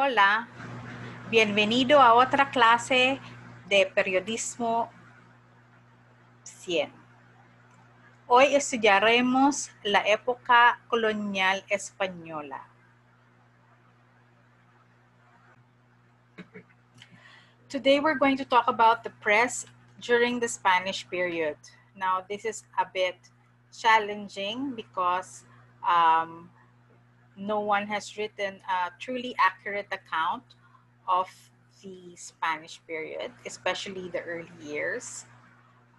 Hola, bienvenido a otra clase de Periodismo 100. Hoy estudiaremos la época colonial española. Today we're going to talk about the press during the Spanish period. Now this is a bit challenging because um, no one has written a truly accurate account of the Spanish period, especially the early years.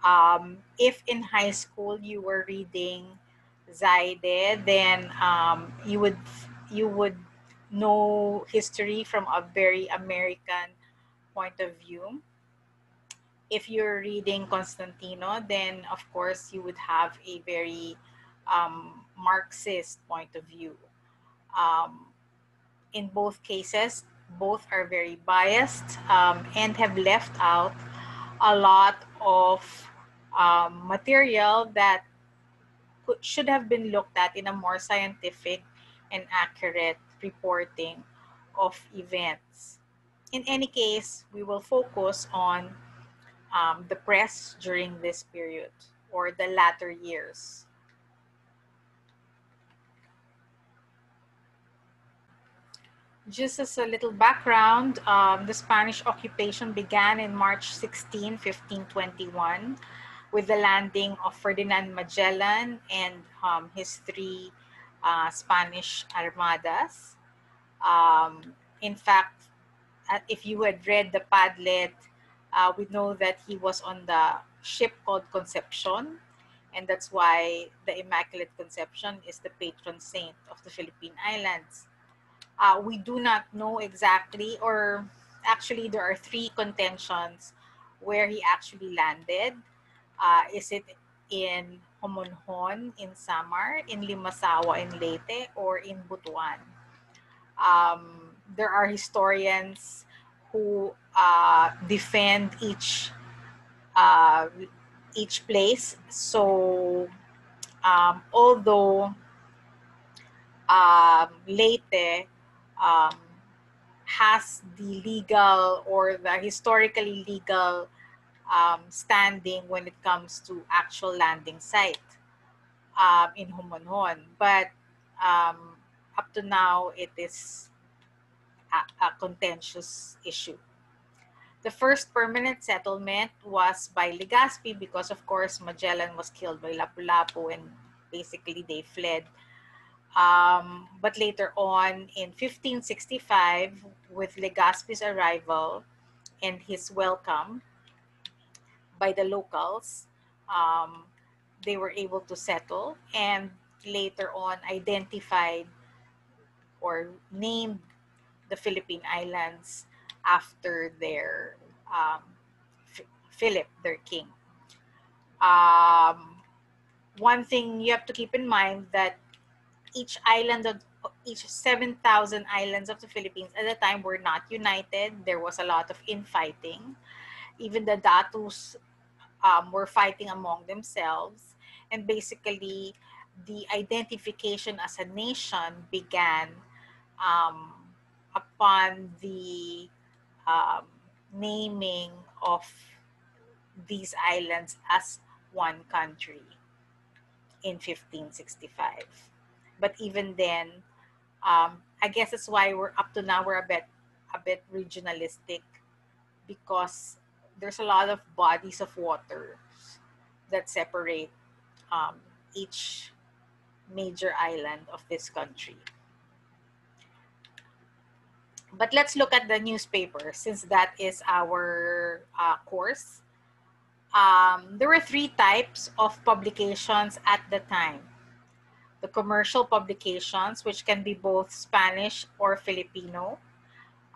Um, if in high school you were reading Zaide, then um, you would you would know history from a very American point of view. If you're reading Constantino, then of course you would have a very um, Marxist point of view. Um, in both cases, both are very biased um, and have left out a lot of um, material that should have been looked at in a more scientific and accurate reporting of events. In any case, we will focus on um, the press during this period or the latter years. Just as a little background, um, the Spanish occupation began in March 16, 1521, with the landing of Ferdinand Magellan and um, his three uh, Spanish armadas. Um, in fact, uh, if you had read the Padlet, uh, we know that he was on the ship called Concepcion, and that's why the Immaculate Conception is the patron saint of the Philippine Islands. Uh, we do not know exactly, or actually, there are three contentions where he actually landed. Uh, is it in Homonhon in Samar, in Limasawa in Leyte, or in Butuan? Um, there are historians who uh, defend each uh, each place. So, um, although um, Leyte um, has the legal or the historically legal um, standing when it comes to actual landing site um, in Homonhon. But um, up to now, it is a, a contentious issue. The first permanent settlement was by Legazpi because, of course, Magellan was killed by Lapu-Lapu and basically they fled um, but later on, in 1565, with Legazpi's arrival and his welcome by the locals, um, they were able to settle and later on identified or named the Philippine Islands after their um, Philip, their king. Um, one thing you have to keep in mind that each island of each 7,000 islands of the Philippines at the time were not united. There was a lot of infighting. Even the Datus um, were fighting among themselves. And basically, the identification as a nation began um, upon the um, naming of these islands as one country in 1565 but even then, um, I guess that's why we're up to now we're a bit a bit regionalistic because there's a lot of bodies of water that separate um, each major island of this country. But let's look at the newspaper since that is our uh, course. Um, there were three types of publications at the time the commercial publications, which can be both Spanish or Filipino,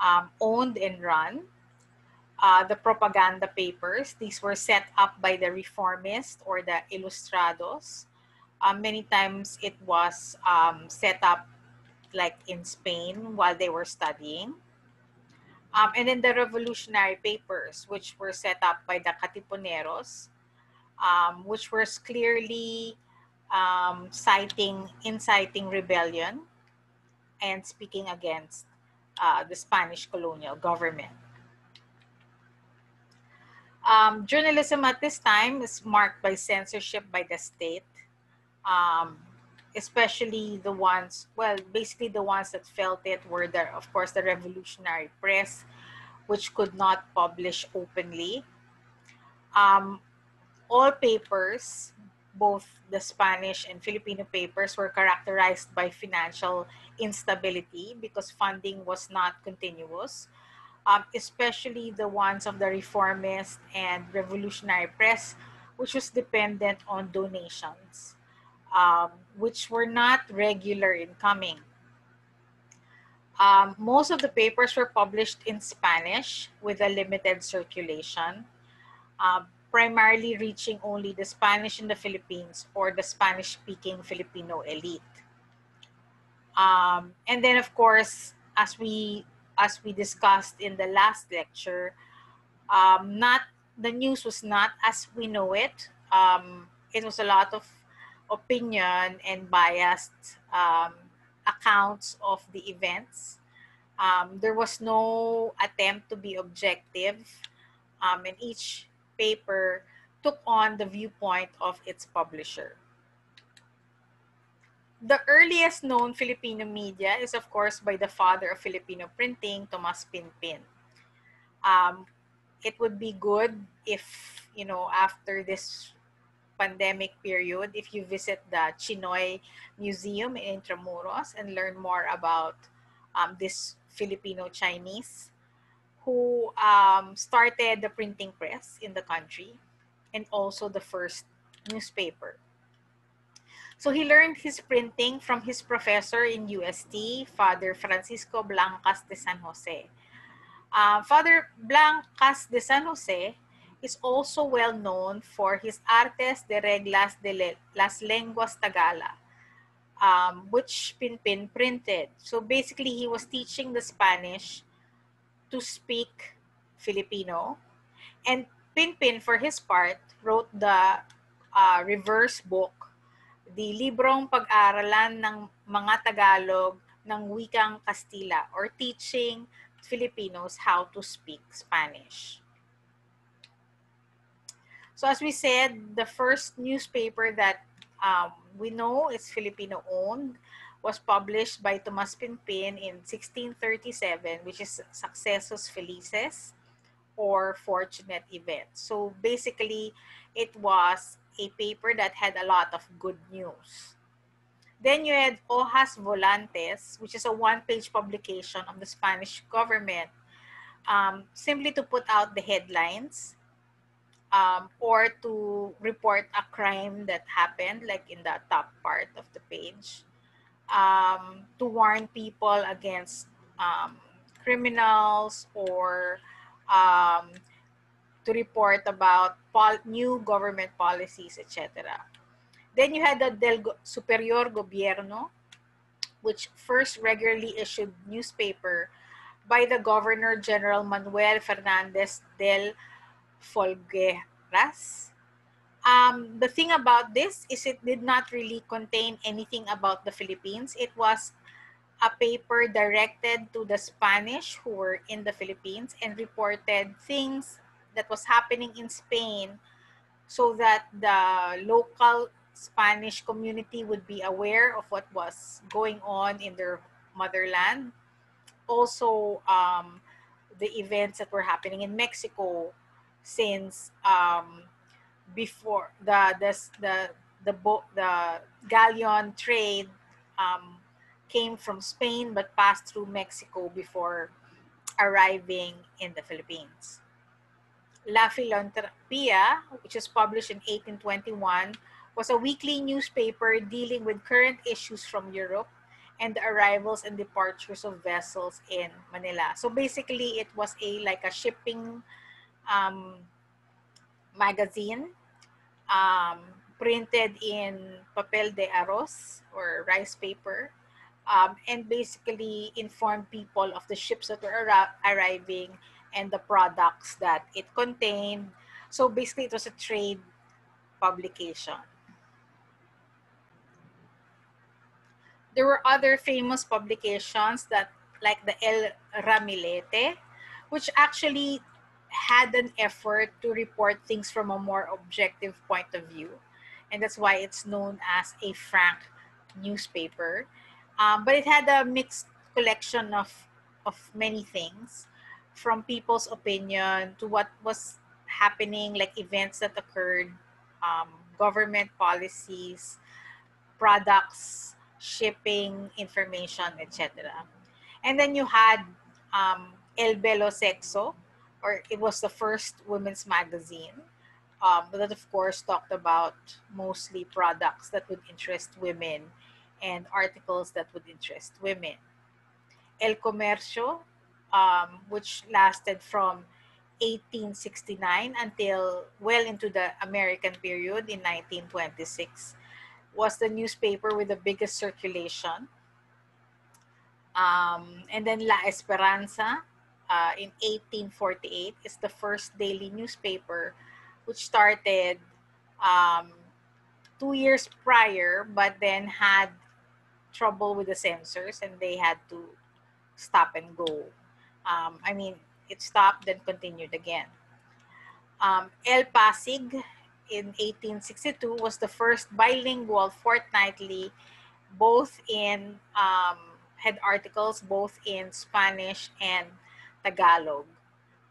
um, owned and run. Uh, the propaganda papers, these were set up by the reformists or the ilustrados. Uh, many times it was um, set up like in Spain while they were studying. Um, and then the revolutionary papers, which were set up by the Katipuneros, um, which was clearly um, citing, inciting rebellion and speaking against uh, the Spanish colonial government. Um, journalism at this time is marked by censorship by the state, um, especially the ones, well, basically the ones that felt it were the, of course, the revolutionary press, which could not publish openly. Um, all papers, both the Spanish and Filipino papers, were characterized by financial instability because funding was not continuous um, especially the ones of the reformist and revolutionary press, which was dependent on donations, um, which were not regular in coming. Um, most of the papers were published in Spanish with a limited circulation, um, primarily reaching only the Spanish in the Philippines or the Spanish-speaking Filipino elite. Um, and then, of course, as we as we discussed in the last lecture, um, not the news was not as we know it. Um, it was a lot of opinion and biased um, accounts of the events. Um, there was no attempt to be objective, um, and each paper took on the viewpoint of its publisher the earliest known Filipino media is, of course, by the father of Filipino printing, Tomas Pinpin. Um, it would be good if, you know, after this pandemic period, if you visit the Chinoy Museum in Intramuros and learn more about um, this Filipino Chinese who um, started the printing press in the country and also the first newspaper. So he learned his printing from his professor in UST, Father Francisco Blancas de San Jose. Uh, Father Blancas de San Jose is also well known for his Artes de Reglas de las Lenguas Tagala, um, which Pinpin printed. So basically, he was teaching the Spanish to speak Filipino. And Pinpin, for his part, wrote the uh, reverse book di librong pag-aralan ng mga Tagalog ng wikang Kastila or teaching Filipinos how to speak Spanish. So as we said, the first newspaper that um, we know is Filipino-owned was published by Tomas Pinpin in 1637, which is Sucesos Felices or Fortunate Events. So basically, it was a paper that had a lot of good news. Then you had Hojas Volantes, which is a one-page publication of the Spanish government, um, simply to put out the headlines um, or to report a crime that happened, like in the top part of the page, um, to warn people against um, criminals or um, to report about new government policies, etc. Then you had the Del Superior Gobierno, which first regularly issued newspaper by the Governor General Manuel Fernandez del Folgueras. Um, the thing about this is it did not really contain anything about the Philippines. It was a paper directed to the Spanish who were in the Philippines and reported things that was happening in Spain so that the local Spanish community would be aware of what was going on in their motherland. Also, um, the events that were happening in Mexico since um, before the the the the, boat, the galleon trade um, came from Spain but passed through Mexico before arriving in the Philippines. La Filantropia, which was published in 1821, was a weekly newspaper dealing with current issues from Europe and the arrivals and departures of vessels in Manila. So basically, it was a like a shipping um, magazine um, printed in papel de arroz or rice paper um, and basically informed people of the ships that were ar arriving and the products that it contained. So basically, it was a trade publication. There were other famous publications that like the El Ramilete, which actually had an effort to report things from a more objective point of view. And that's why it's known as a frank newspaper. Um, but it had a mixed collection of, of many things from people's opinion to what was happening, like events that occurred, um, government policies, products, shipping information, etc. And then you had um, El Bello Sexo, or it was the first women's magazine um, that, of course, talked about mostly products that would interest women and articles that would interest women. El Comercio, um, which lasted from 1869 until well into the American period in 1926, was the newspaper with the biggest circulation. Um, and then La Esperanza uh, in 1848 is the first daily newspaper which started um, two years prior but then had trouble with the censors and they had to stop and go. Um, I mean, it stopped, then continued again. Um, El Pasig in 1862 was the first bilingual fortnightly, both in um, had articles both in Spanish and Tagalog.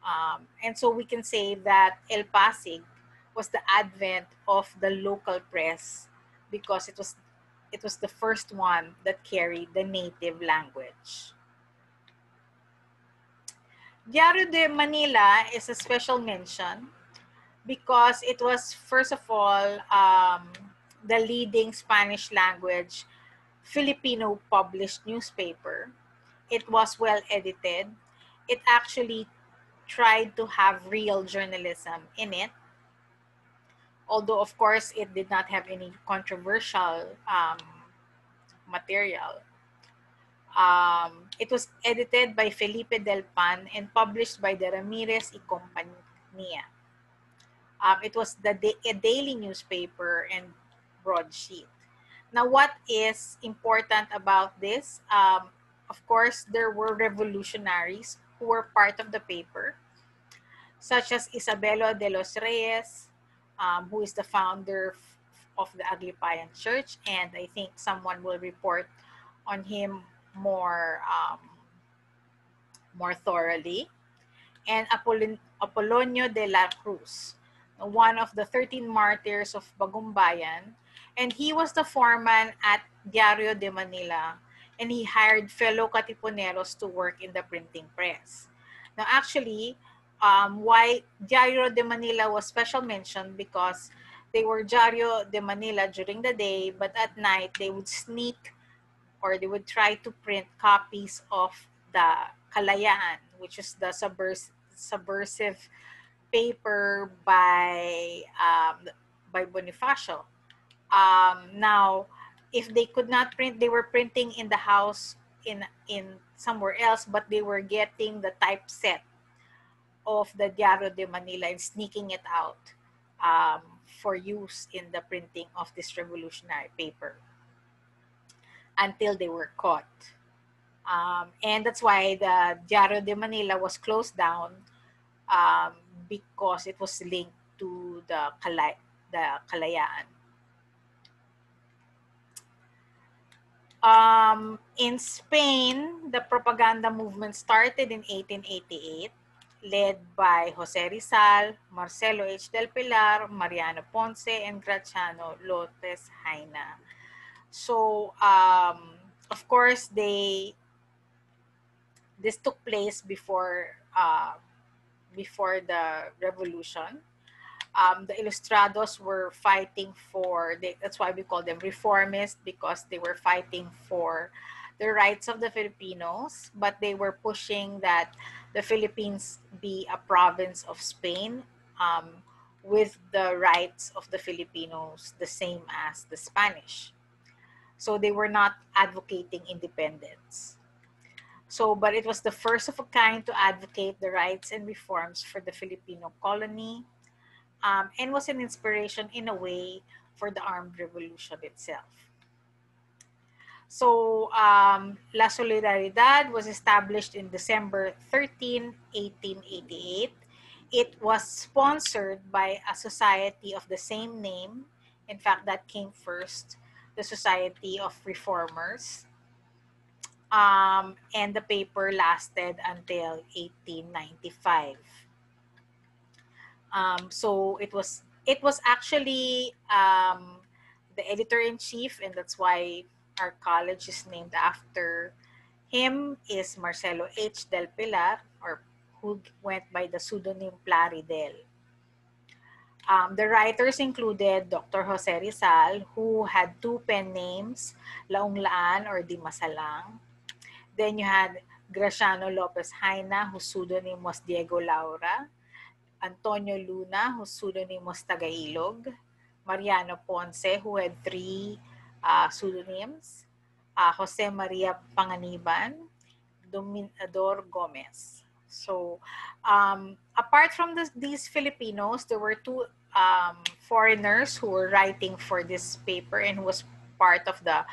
Um, and so we can say that El Pasig was the advent of the local press because it was it was the first one that carried the native language. Diario de Manila is a special mention because it was, first of all, um, the leading Spanish language Filipino published newspaper. It was well edited. It actually tried to have real journalism in it. Although, of course, it did not have any controversial um, material. Um, it was edited by Felipe Del Pan and published by the Ramirez y Compañía. Um, it was the a daily newspaper and broadsheet. Now, what is important about this? Um, of course, there were revolutionaries who were part of the paper, such as Isabelo de los Reyes, um, who is the founder of the Aglipayan Church, and I think someone will report on him more um, more thoroughly, and Apollon de la Cruz, one of the 13 martyrs of Bagumbayan, and he was the foreman at Diario de Manila, and he hired fellow Katipuneros to work in the printing press. Now, actually, um, why Diario de Manila was special mention because they were Diario de Manila during the day, but at night they would sneak or they would try to print copies of the Kalayaan, which is the subvers- subversive paper by um, by Bonifacio. Um, now, if they could not print, they were printing in the house in in somewhere else, but they were getting the typeset of the Diario de Manila and sneaking it out um, for use in the printing of this revolutionary paper until they were caught. Um, and that's why the Diario de Manila was closed down um, because it was linked to the, Kalay the Kalayaan. Um, in Spain, the propaganda movement started in 1888, led by Jose Rizal, Marcelo H. del Pilar, Mariano Ponce, and Graciano Lotes Jaina. So, um, of course, they this took place before uh, before the revolution. Um, the Ilustrados were fighting for that's why we call them reformists because they were fighting for the rights of the Filipinos, but they were pushing that the Philippines be a province of Spain um, with the rights of the Filipinos the same as the Spanish. So they were not advocating independence. So, but it was the first of a kind to advocate the rights and reforms for the Filipino colony um, and was an inspiration in a way for the armed revolution itself. So um, La Solidaridad was established in December 13, 1888. It was sponsored by a society of the same name. In fact, that came first, the Society of Reformers. Um, and the paper lasted until 1895. Um, so it was it was actually um, the editor in chief, and that's why our college is named after him is Marcelo H. Del Pilar, or who went by the pseudonym Plaridel. Um, the writers included Dr. Jose Rizal, who had two pen names, Laong Laan or Di Masalang. Then you had Graciano Lopez Jaena, whose pseudonym was Diego Laura. Antonio Luna, whose pseudonym was Tagailog. Mariano Ponce, who had three uh, pseudonyms, uh, Jose Maria Panganiban, Dominador Gomez. So um, apart from this, these Filipinos, there were two um, foreigners who were writing for this paper and was part of the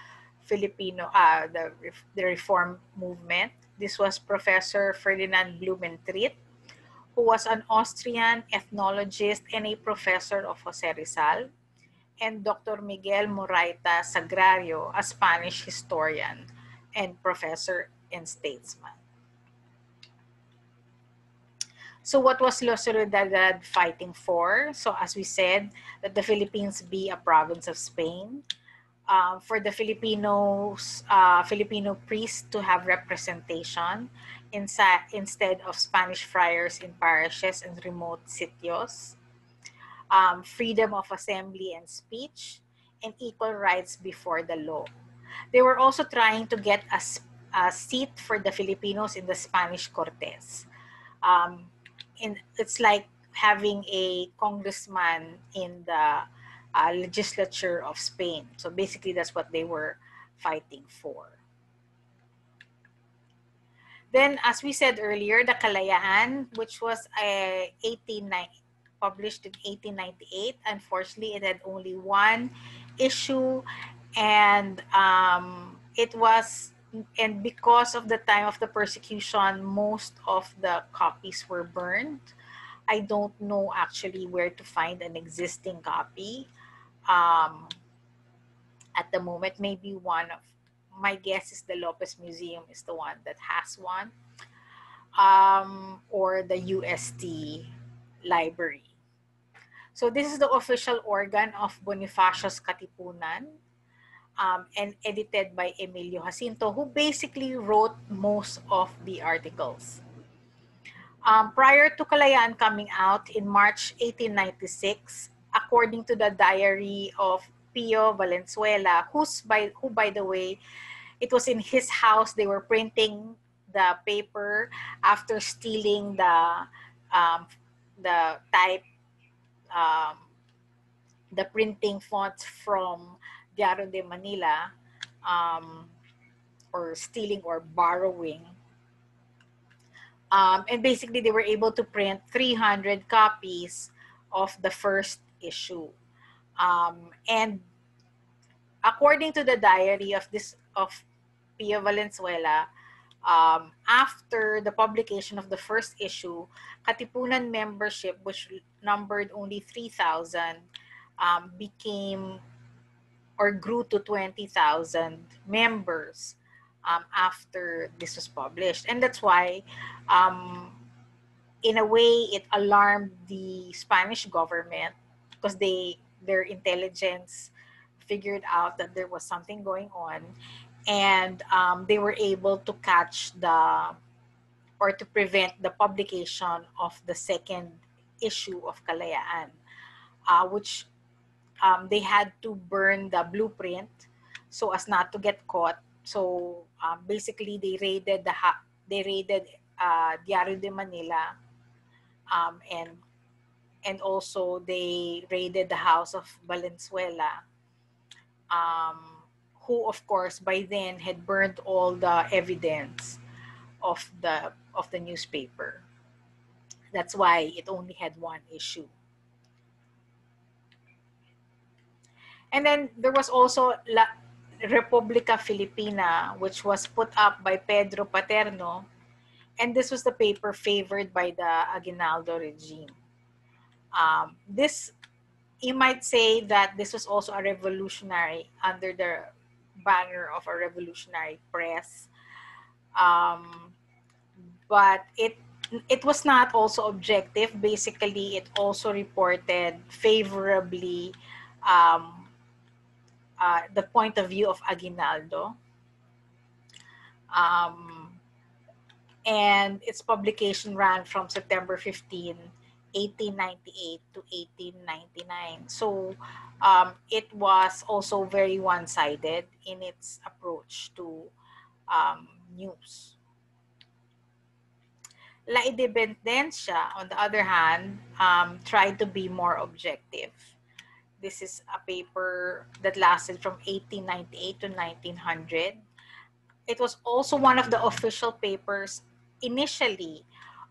Filipino, uh, the, the reform movement. This was Professor Ferdinand Blumentritt, who was an Austrian ethnologist and a professor of Jose Rizal and Dr. Miguel Morayta Sagrario, a Spanish historian and professor and statesman. So what was La Solidaridad fighting for? So as we said, that the Philippines be a province of Spain. Uh, for the Filipinos, uh, Filipino priests to have representation instead of Spanish friars in parishes and remote sitios um, freedom of assembly and speech, and equal rights before the law. They were also trying to get a, a seat for the Filipinos in the Spanish Cortes. Um, in, it's like having a congressman in the uh, legislature of Spain. So basically, that's what they were fighting for. Then, as we said earlier, the Kalayaan, which was 1890, published in 1898. Unfortunately, it had only one issue, and um, it was and because of the time of the persecution, most of the copies were burned. I don't know actually where to find an existing copy. Um, at the moment, maybe one of my guess is the Lopez Museum is the one that has one, um, or the UST library. So this is the official organ of Bonifacio's Katipunan um, and edited by Emilio Jacinto, who basically wrote most of the articles. Um, prior to Kalayaan coming out in March 1896, according to the diary of Pio Valenzuela, who's by, who, by the way, it was in his house, they were printing the paper after stealing the, um, the type um, the printing fonts from Diario de Manila um, or stealing or borrowing. Um, and basically, they were able to print 300 copies of the first issue. Um, and according to the diary of this of Pio Valenzuela, um, after the publication of the first issue, Katipunan membership, which numbered only 3,000, um, became or grew to 20,000 members um, after this was published. And that's why, um, in a way, it alarmed the Spanish government because they their intelligence figured out that there was something going on and um, they were able to catch the or to prevent the publication of the second issue of Kalayaan, uh, which um, they had to burn the blueprint so as not to get caught. So um, basically, they raided the they raided uh, Diario de Manila, um, and and also they raided the house of Valenzuela. Um, who of course by then had burned all the evidence of the of the newspaper. That's why it only had one issue. And then there was also La, Republica Filipina, which was put up by Pedro Paterno, and this was the paper favored by the Aguinaldo regime. Um, this, you might say that this was also a revolutionary under the banner of a revolutionary press. Um, but it it was not also objective. Basically, it also reported favorably um, uh, the point of view of Aguinaldo. Um, and its publication ran from September 15, 1898 to 1899. So um, it was also very one-sided in its approach to um, news. La Independencia, on the other hand, um, tried to be more objective. This is a paper that lasted from 1898 to 1900. It was also one of the official papers initially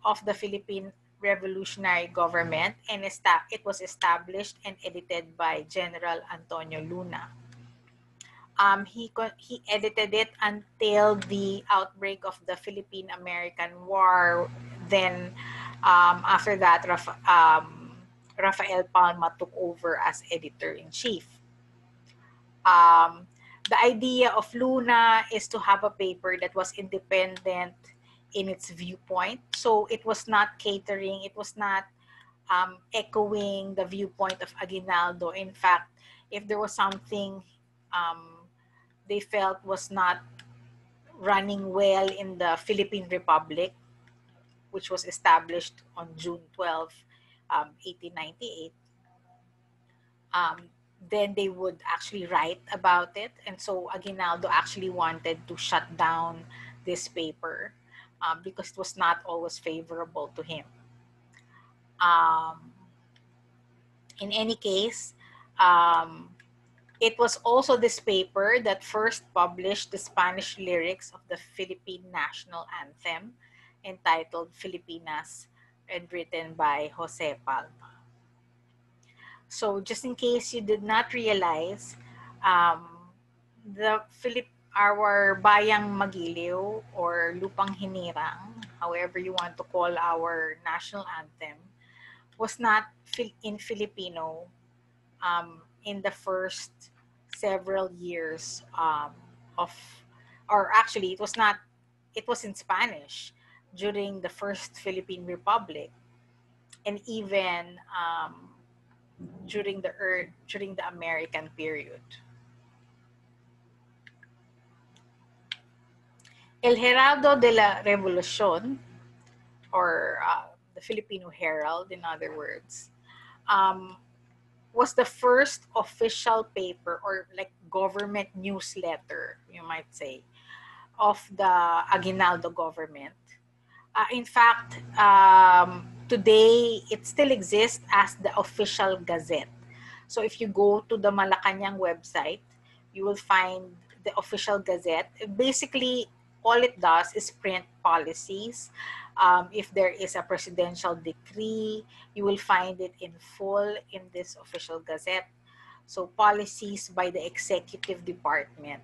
of the Philippine revolutionary government and it was established and edited by General Antonio Luna. Um, he, he edited it until the outbreak of the Philippine-American War. Then um, after that, Rafa, um, Rafael Palma took over as editor-in-chief. Um, the idea of Luna is to have a paper that was independent in its viewpoint. So it was not catering, it was not um, echoing the viewpoint of Aguinaldo. In fact, if there was something um, they felt was not running well in the Philippine Republic, which was established on June 12, um, 1898, um, then they would actually write about it. And so Aguinaldo actually wanted to shut down this paper um, because it was not always favorable to him. Um, in any case, um, it was also this paper that first published the Spanish lyrics of the Philippine national anthem entitled Filipinas and written by Jose Palma. So just in case you did not realize, um, the Philip our Bayang Magiliw or Lupang Hinirang, however you want to call our national anthem, was not in Filipino um, in the first several years um, of, or actually it was not, it was in Spanish during the first Philippine Republic and even um, during the during the American period. El Heraldo de la Revolución, or uh, the Filipino Herald, in other words, um, was the first official paper or like government newsletter, you might say, of the Aguinaldo government. Uh, in fact, um, today it still exists as the official gazette. So if you go to the Malacanang website, you will find the official gazette. Basically, all it does is print policies. Um, if there is a presidential decree, you will find it in full in this official gazette. So policies by the executive department.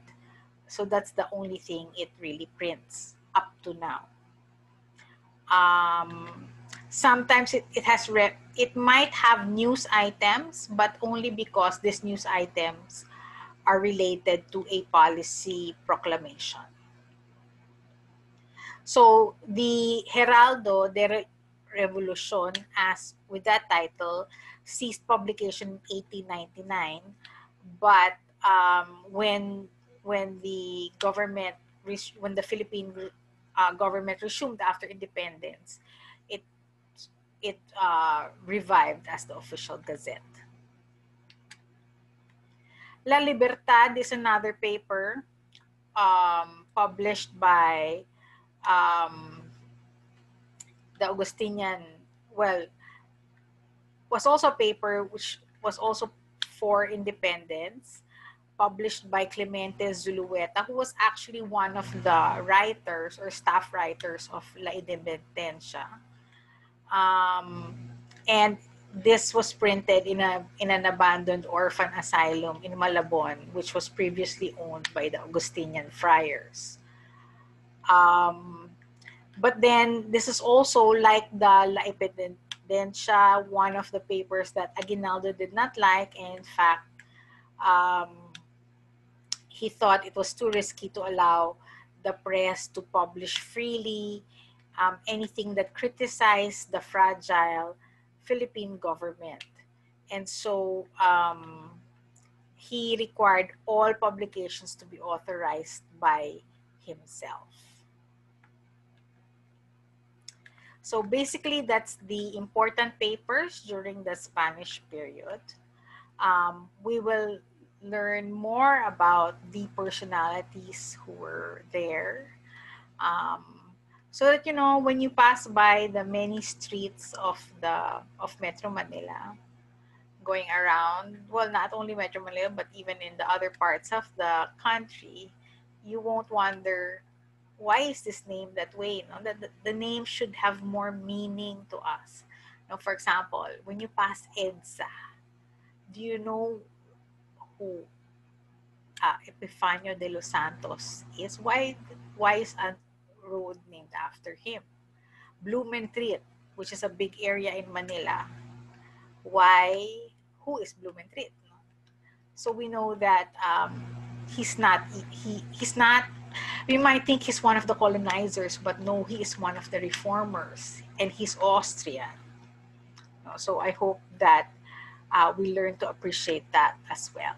So that's the only thing it really prints up to now. Um, sometimes it, it has it might have news items, but only because these news items are related to a policy proclamation. So the Heraldo de Revolucion, as with that title, ceased publication in 1899. But um, when when the government when the Philippine uh, government resumed after independence, it it uh, revived as the official gazette. La Libertad is another paper um, published by um, the Augustinian, well, was also a paper which was also for independence, published by Clemente Zulueta, who was actually one of the writers or staff writers of La Independencia. Um, and this was printed in a in an abandoned orphan asylum in Malabon, which was previously owned by the Augustinian friars. Um, but then this is also like the La one of the papers that Aguinaldo did not like. And in fact, um, he thought it was too risky to allow the press to publish freely um, anything that criticized the fragile Philippine government. And so um, he required all publications to be authorized by himself. So basically, that's the important papers during the Spanish period. Um, we will learn more about the personalities who were there. Um, so that you know when you pass by the many streets of the of Metro Manila going around well not only Metro Manila but even in the other parts of the country you won't wonder why is this name that way know that the, the name should have more meaning to us know, for example when you pass EDSA do you know who uh, Epifanio de los Santos is why why is a road named after him. Blumentritt, which is a big area in Manila. Why? Who is Blumentritt? So we know that um, he's not he he's not. We might think he's one of the colonizers, but no, he is one of the reformers, and he's Austrian. So I hope that uh, we learn to appreciate that as well.